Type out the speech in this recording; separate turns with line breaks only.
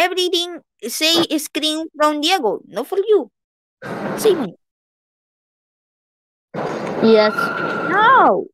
everything say screen from Diego, not for you. See me.
Yes.
No.